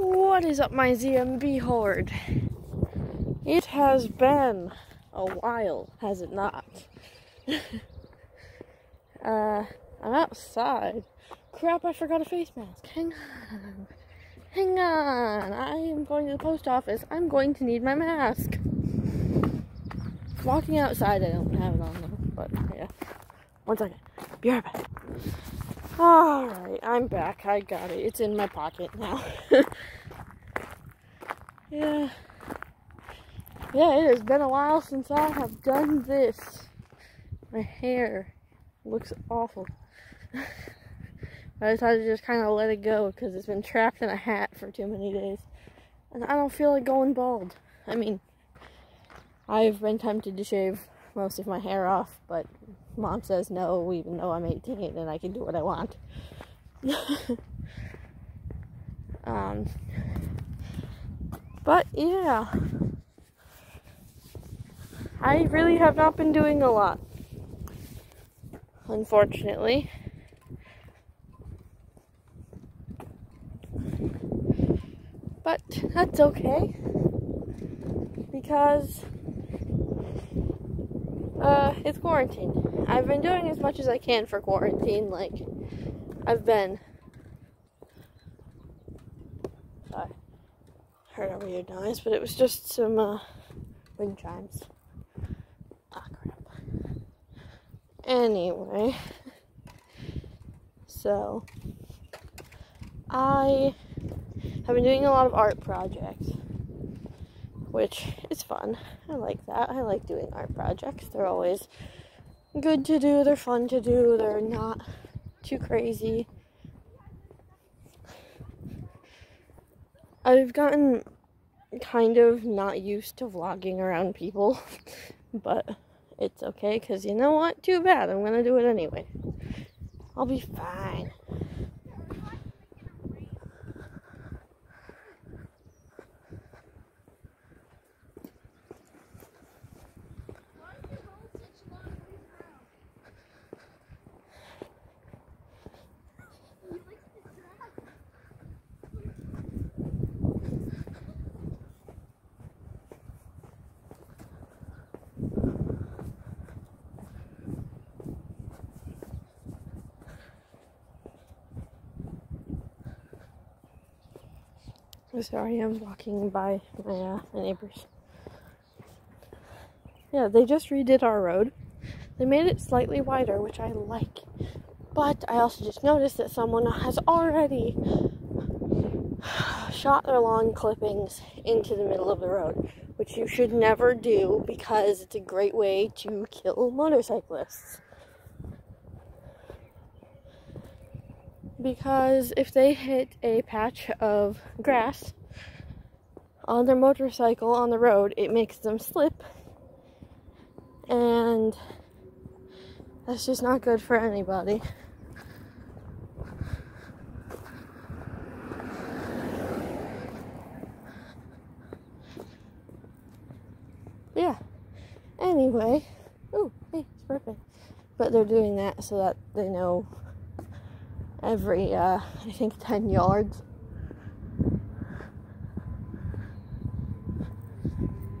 What is up, my ZMB horde? It has been a while, has it not? uh, I'm outside. Crap, I forgot a face mask. Hang on. Hang on. I am going to the post office. I'm going to need my mask. Walking outside, I don't have it on though, but yeah. One second. Be right back. Alright, I'm back. I got it. It's in my pocket now. yeah. Yeah, it has been a while since I have done this. My hair looks awful. I decided to just kind of let it go because it's been trapped in a hat for too many days. And I don't feel like going bald. I mean, I've been tempted to shave most of my hair off, but mom says no, even though I'm 18 and I can do what I want. um, but yeah, I really have not been doing a lot, unfortunately. But that's okay because uh, it's quarantine. I've been doing as much as I can for quarantine. Like, I've been. Sorry. Heard a weird noise, but it was just some uh, wind chimes. Ah, crap. Anyway. So, I have been doing a lot of art projects which is fun. I like that. I like doing art projects. They're always good to do, they're fun to do, they're not too crazy. I've gotten kind of not used to vlogging around people, but it's okay because you know what? Too bad. I'm gonna do it anyway. I'll be fine. Sorry, I'm walking by my, uh, my neighbors. Yeah, they just redid our road. They made it slightly wider, which I like. But I also just noticed that someone has already shot their lawn clippings into the middle of the road, which you should never do because it's a great way to kill motorcyclists. Because if they hit a patch of grass on their motorcycle on the road, it makes them slip. And that's just not good for anybody. Yeah. Anyway. Oh, hey, it's perfect. But they're doing that so that they know every, uh, I think, 10 yards.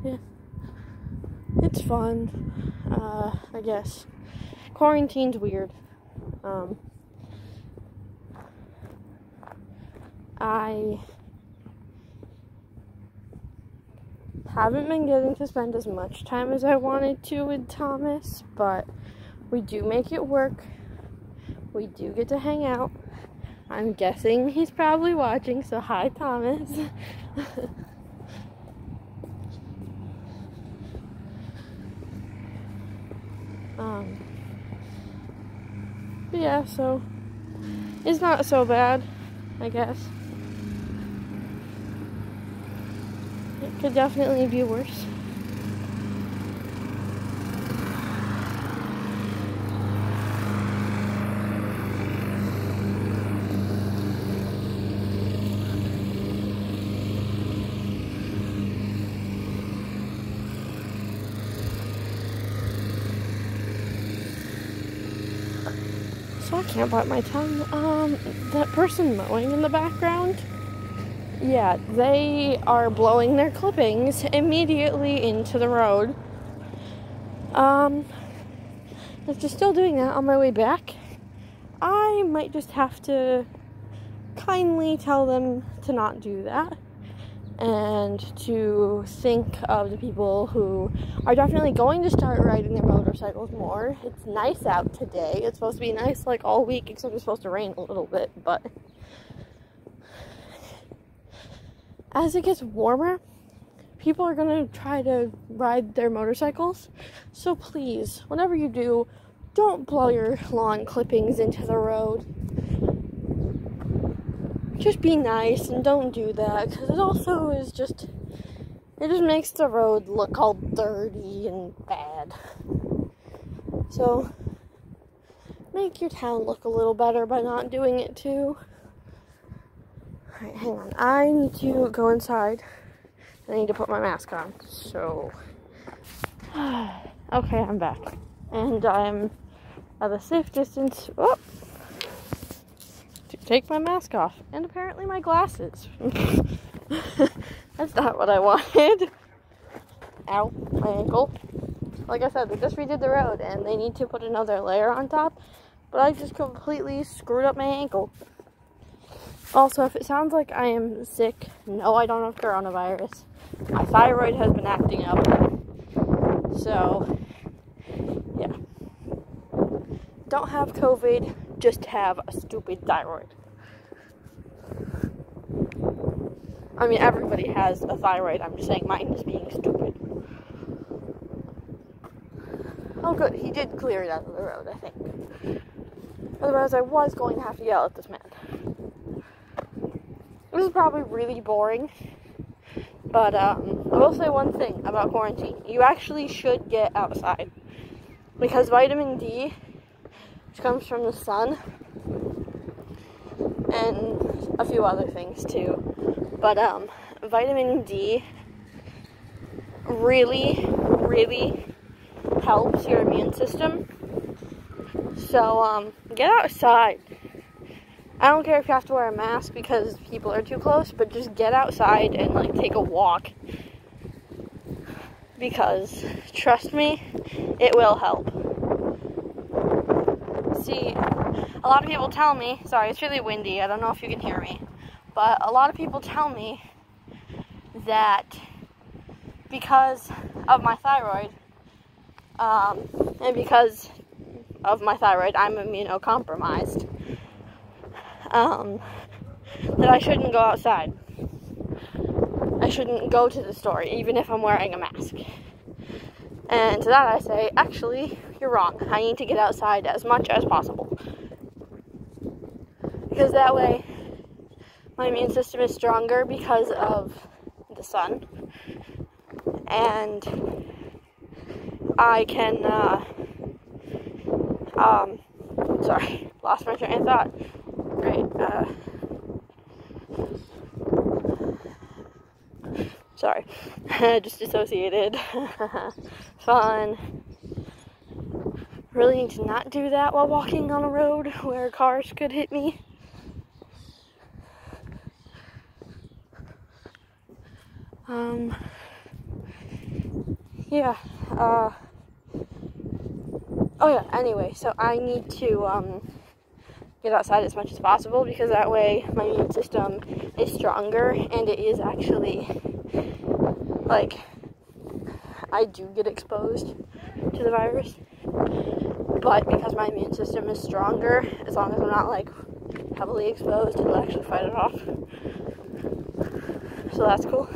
Yeah. It's fun, uh, I guess. Quarantine's weird. Um, I haven't been getting to spend as much time as I wanted to with Thomas, but we do make it work we do get to hang out. I'm guessing he's probably watching, so hi, Thomas. um, yeah, so it's not so bad, I guess. It could definitely be worse. So I can't bite my tongue. Um, that person mowing in the background, yeah, they are blowing their clippings immediately into the road. Um, if they're still doing that on my way back, I might just have to kindly tell them to not do that and to think of the people who are definitely going to start riding their motorcycles more. It's nice out today. It's supposed to be nice like all week, except it's supposed to rain a little bit, but as it gets warmer, people are going to try to ride their motorcycles. So please, whenever you do, don't blow your lawn clippings into the road. Just be nice and don't do that because it also is just, it just makes the road look all dirty and bad. So, make your town look a little better by not doing it too. Alright, hang on. I need to go inside. I need to put my mask on. So, okay, I'm back. And I'm at a safe distance oh, to take my mask off. And apparently my glasses. That's not what I wanted. Ow, my ankle. Like I said, they just redid the road and they need to put another layer on top. But I just completely screwed up my ankle. Also, if it sounds like I am sick, no, I don't have coronavirus. My thyroid has been acting up. So, yeah. Don't have COVID, just have a stupid thyroid. I mean, everybody has a thyroid. I'm just saying mine is being stupid. Oh, good. He did clear it out of the road, I think. Otherwise, I was going to have to yell at this man. This is probably really boring. But um, I will say one thing about quarantine. You actually should get outside. Because vitamin D, which comes from the sun, and a few other things too. But um, vitamin D really, really helps your immune system. So um, get outside. I don't care if you have to wear a mask because people are too close, but just get outside and like take a walk. Because trust me, it will help. A lot of people tell me, sorry, it's really windy. I don't know if you can hear me. But a lot of people tell me that because of my thyroid, um, and because of my thyroid, I'm immunocompromised um, that I shouldn't go outside. I shouldn't go to the store, even if I'm wearing a mask. And to that I say, actually, you're wrong. I need to get outside as much as possible. Because that way, my immune system is stronger because of the sun. And I can, uh, um, sorry, lost my train of thought. Great. Uh, sorry. Just dissociated. Fun. Really need to not do that while walking on a road where cars could hit me. Um, yeah, uh, oh yeah, anyway, so I need to, um, get outside as much as possible because that way my immune system is stronger and it is actually like I do get exposed to the virus. But because my immune system is stronger, as long as I'm not like heavily exposed, it'll actually fight it off. So that's cool.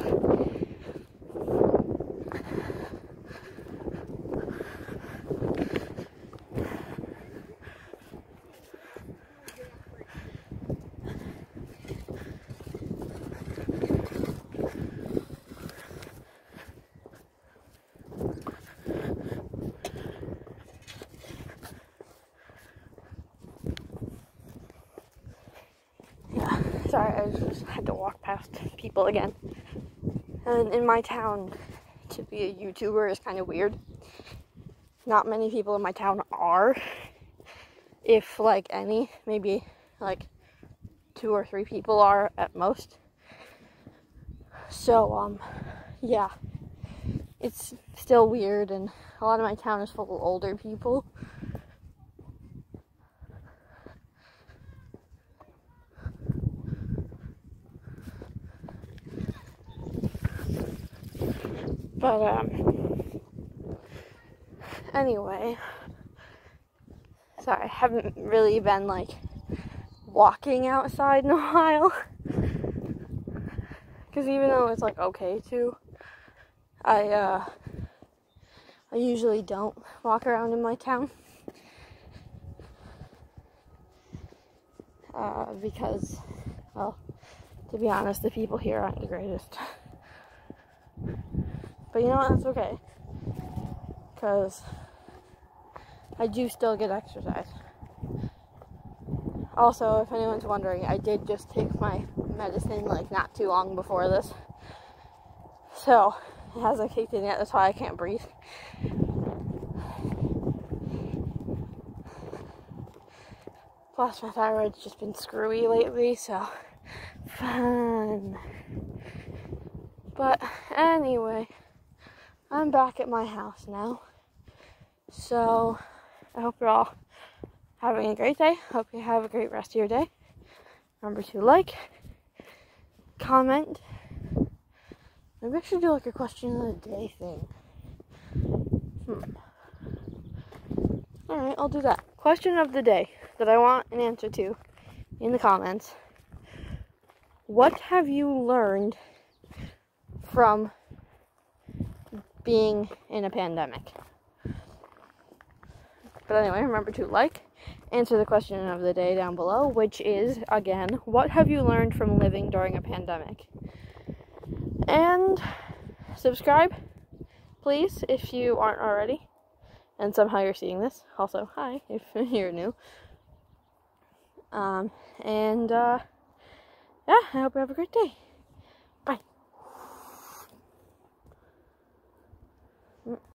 I just had to walk past people again. And in my town, to be a YouTuber is kind of weird. Not many people in my town are, if like any, maybe like two or three people are at most. So, um, yeah. It's still weird, and a lot of my town is full of older people. But, um, anyway, sorry, I haven't really been like walking outside in a while. Because even though it's like okay to, I, uh, I usually don't walk around in my town. Uh, because, well, to be honest, the people here aren't the greatest. But you know what? That's okay. Because I do still get exercise. Also, if anyone's wondering, I did just take my medicine like not too long before this. So, it hasn't kicked in yet, that's why I can't breathe. Plus, my thyroid's just been screwy lately, so fun. But anyway, I'm back at my house now. So I hope you're all having a great day. Hope you have a great rest of your day. Remember to like, comment. Maybe I should do like a question of the day thing. Hmm. Alright, I'll do that. Question of the day that I want an answer to in the comments. What have you learned from being in a pandemic. But anyway, remember to like, answer the question of the day down below, which is again, what have you learned from living during a pandemic? And subscribe, please, if you aren't already. And somehow you're seeing this. Also, hi, if you're new. Um, and, uh, yeah, I hope you have a great day. 음.